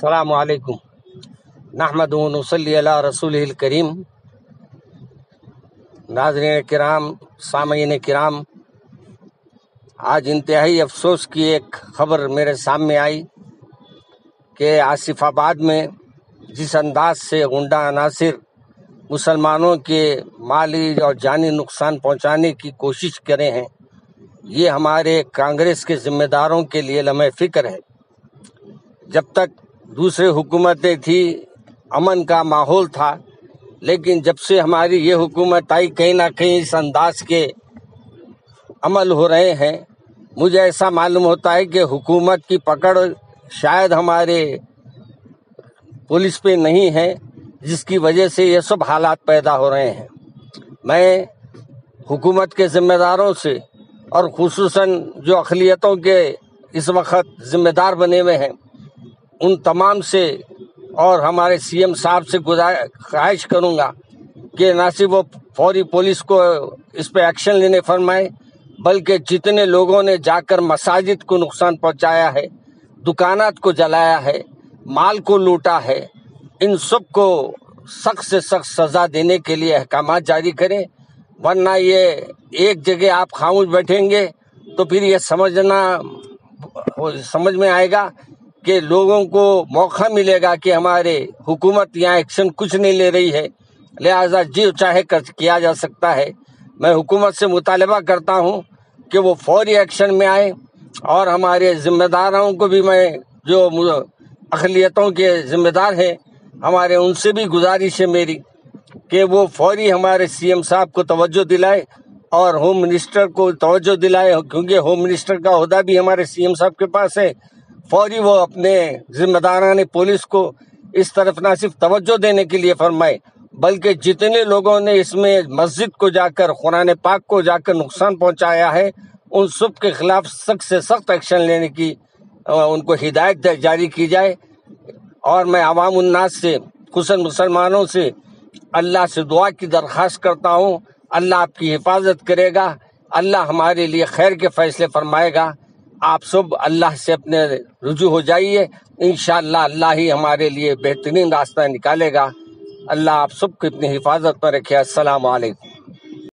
सलामकुम नहमद नसली रसूल करीम नाजरीन कराम सामीन कराम आज इंतहाई अफसोस की एक खबर मेरे सामने आई कि आसिफाबाद में जिस अंदाज से गुंडा अनासिर मुसलमानों के माली और जानी नुकसान पहुँचाने की कोशिश करे हैं ये हमारे कांग्रेस के जिम्मेदारों के लिए लम्हे फ़िक्र है जब तक दूसरे हुकूमतें थी, अमन का माहौल था, लेकिन जब से हमारी ये हुकूमत आई, कहीं ना कहीं इस अंदाज के अमल हो रहे हैं। मुझे ऐसा मालूम होता है कि हुकूमत की पकड़ शायद हमारे पुलिस पे नहीं है, जिसकी वजह से ये सब हालात पैदा हो रहे हैं। मैं हुकूमत के जिम्मेदारों से और खसूसन जो अखिलियतों के इस वक्त जिम्मेदार बने हुए हैं उन तमाम से और हमारे सीएम साहब से गुजार, ख्वाहिश करूँगा कि ना सिर्फ़ वो फौरी पुलिस को इस पर एक्शन लेने फरमाए, बल्कि जितने लोगों ने जाकर मसाजिद को नुकसान पहुँचाया है, दुकानात को जलाया है, माल को लूटा है, इन सबको सख्त से सख्त सजा देने के लिए अहकाम जारी करें। वरना ये एक जगह आप खामोश बैठेंगे तो फिर ये समझना, समझ में आएगा कि लोगों को मौका मिलेगा कि हमारे हुकूमत यहाँ एक्शन कुछ नहीं ले रही है। लिहाजा जी चाहे कर, किया जा सकता है। मैं हुकूमत से मुतालबा करता हूँ कि वो फौरी एक्शन में आए और हमारे जिम्मेदारों को भी मैं जो अखिलियतों के जिम्मेदार हैं, हमारे उनसे भी गुजारिश है मेरी कि वो फौरी हमारे सीएम साहब को तवज्जो दिलाए और होम मिनिस्टर को तवज्जो दिलाए, क्योंकि होम मिनिस्टर का अहदा भी हमारे सीएम साहब के पास है। फौरी वो अपने जिम्मेदार ने पुलिस को इस तरफ़ ना सिर्फ़ तवज्जो देने के लिए फरमाए, बल्कि जितने लोगों ने इसमें मस्जिद को जाकर कुरान पाक को जाकर नुकसान पहुँचाया है, उन सब के खिलाफ सख्त से सख्त एक्शन लेने की उनको हिदायत जारी की जाए। और मैं आवाम उन्नास से खुशन मुसलमानों से अल्लाह से दुआ की दरख्वास्त करता हूँ। अल्लाह आपकी हिफाजत करेगा। अल्लाह हमारे लिए खैर के फैसले फरमाएगा। आप सब अल्लाह से अपने रुजू हो जाइए। इन अल्लाह ही हमारे लिए बेहतरीन रास्ता निकालेगा। अल्लाह आप सबको अपनी हिफाजत पर रखे। अस्सलाम वालेकुम